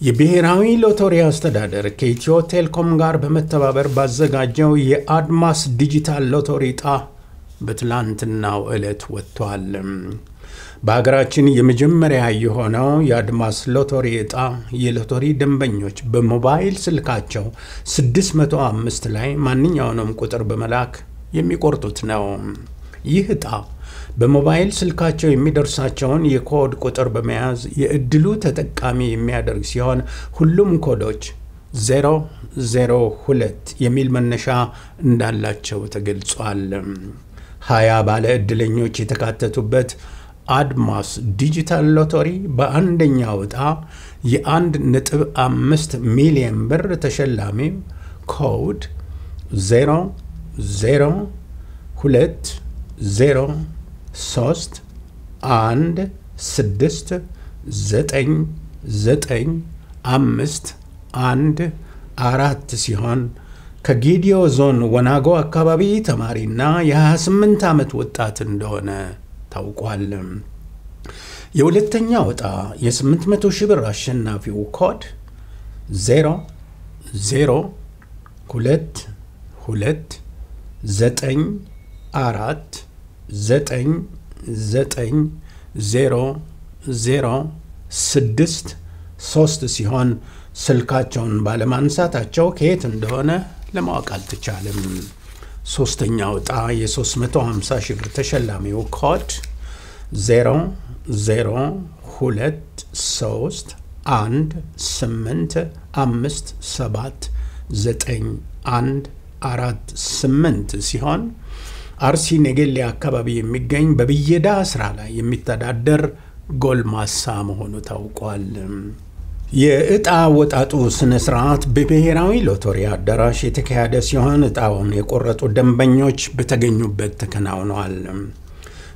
የብሔራዊ ሎተሪ አስተዳደር ከኢትዮ ቴሌኮም ጋር በመተባበር ባዘጋጀው የአድማስ ዲጂታል ሎተሪ ዕጣ በትላንትናው ዕለት ወጥቷል። በሀገራችን የመጀመሪያ የሆነው የአድማስ ሎተሪ ዕጣ የሎተሪ ደንበኞች በሞባይል ስልካቸው 605 ላይ ማንኛውንም ቁጥር በመላክ የሚቆርጡት ነው። ይህ ዕጣ በሞባይል ስልካቸው የሚደርሳቸውን የኮድ ቁጥር በመያዝ የእድሉ ተጠቃሚ የሚያደርግ ሲሆን ሁሉም ኮዶች 002 የሚል መነሻ እንዳላቸው ተገልጿል። ሀያ ባለ ዕድለኞች የተካተቱበት አድማስ ዲጂታል ሎተሪ በአንደኛው ዕጣ የአንድ ነጥብ አምስት ሚሊዮን ብር ተሸላሚ ኮድ 0 0 2 0 3 1 6 9 9 5 1 አራት ሲሆን ከጌዲዮ ዞን ወናጎ አካባቢ ተማሪና የ28 ዓመት ወጣት እንደሆነ ታውቋል። የሁለተኛ ዕጣ የ800 ሺህ ብር አሸናፊው ኮድ 0 0 2 2 9 4 9 9 0 0 6 3 ሲሆን ስልካቸውን ባለማንሳታቸው ከየት እንደሆነ ለማወቅ አልተቻለም። ሶስተኛው ዕጣ የ350 ሺህ ብር ተሸላሚው ኮድ 0 0 2 3 1 8 5 7 9 1 4 8 ሲሆን አርሲ ነገሌ አካባቢ የሚገኝ በብየዳ ስራ ላይ የሚተዳደር ጎልማሳ መሆኑ ታውቋል። የዕጣ ወጣጡ ስነ ስርዓት በብሔራዊ ሎተሪ አዳራሽ የተካሄደ ሲሆን ዕጣውን የቆረጡ ደንበኞች በተገኙበት ተከናውነዋል።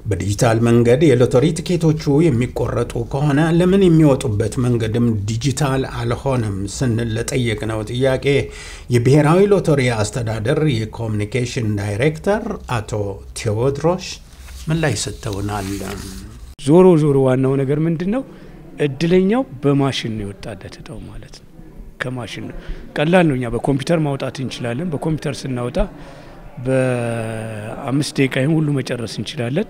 በዲጂታል መንገድ የሎተሪ ትኬቶቹ የሚቆረጡ ከሆነ ለምን የሚወጡበት መንገድም ዲጂታል አልሆነም ስንል ለጠየቅነው ጥያቄ የብሔራዊ ሎተሪ አስተዳደር የኮሚኒኬሽን ዳይሬክተር አቶ ቴዎድሮስ ምላሽ ሰጥተውናል። ዞሮ ዞሮ ዋናው ነገር ምንድን ነው? እድለኛው በማሽን ነው የወጣለት እጣው ማለት ነው። ከማሽን ነው ቀላል ነው። እኛ በኮምፒውተር ማውጣት እንችላለን። በኮምፒውተር ስናወጣ በአምስት ደቂቃ ይህን ሁሉ መጨረስ እንችላለን።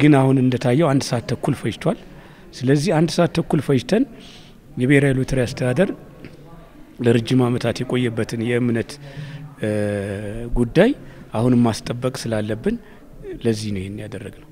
ግን አሁን እንደታየው አንድ ሰዓት ተኩል ፈጅቷል። ስለዚህ አንድ ሰዓት ተኩል ፈጅተን የብሔራዊ ሎተሪ አስተዳደር ለረጅም ዓመታት የቆየበትን የእምነት ጉዳይ አሁንም ማስጠበቅ ስላለብን ለዚህ ነው ይህን ያደረግ ነው።